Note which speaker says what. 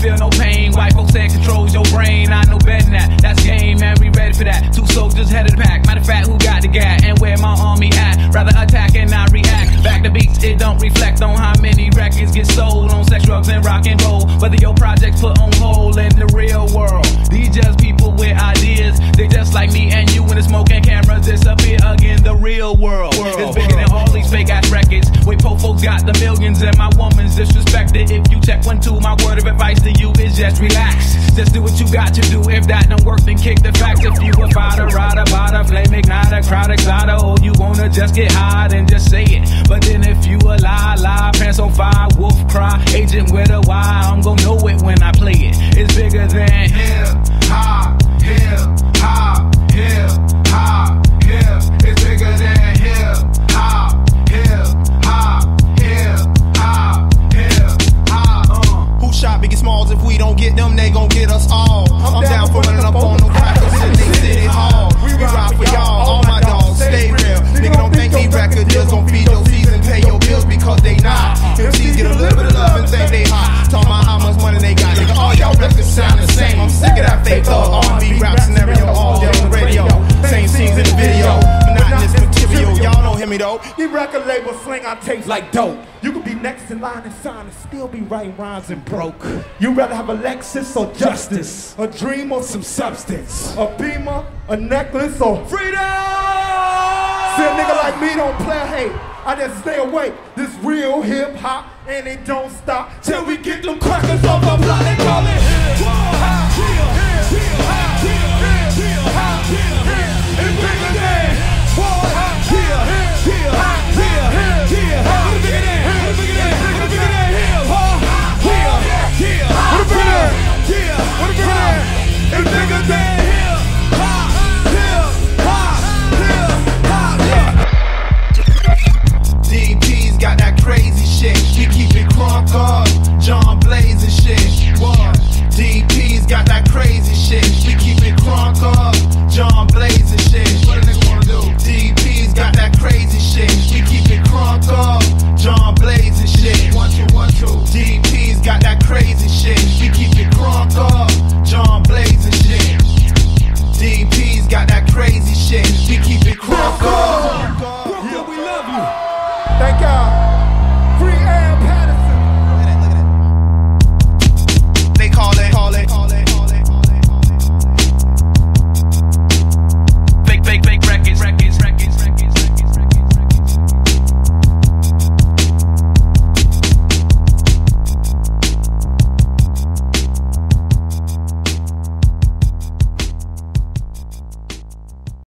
Speaker 1: feel no pain. White folks say controls your brain. I know better than that. That's game, man. We ready for that. Two soldiers head of the pack. Matter of fact, who got the gat and where my army at? Rather attack and not react. Back to beats, it don't reflect on how many records get sold on sex, drugs, and rock and roll. Whether your projects put on hold and opinions and my woman's disrespected. If you check one, two, my word of advice to you is just relax. Just do what you got to do. If that don't work, then kick the facts. If you a fighter, rider, bada, flame igniter, crowd exciter, or you wanna just get high, then just say it. But then if you a lie, lie, pants on fire, wolf cry, agent with a why, I'm gonna know it when I play it. It's bigger than
Speaker 2: Smalls? If we don't get them, they gon' get us all. I'm, down for running up on no crackers in they city hall. We ride for y'all, all my dogs stay real. Nigga don't think these record deals gon' feed your season, pay your bills because they not. MCs get a little bit of love and think they hot. Talk about how much money they got. Nigga, all y'all records sound the same. I'm sick of that fake thug R&B rap scenario all day on the radio. Same scenes in the video, monotonous material. Y'all don't hear me though.
Speaker 3: These record labels sling our tapes like
Speaker 4: dope.
Speaker 3: You be next in line and sign and still be writing rhymes and broke. You rather have a Lexus or justice, a dream or some
Speaker 4: substance,
Speaker 3: a beamer, a necklace or
Speaker 1: freedom.
Speaker 3: See a nigga like me don't play hate. I just stay awake. This real hip hop and it don't stop till we get
Speaker 4: them crackers off the block. They call it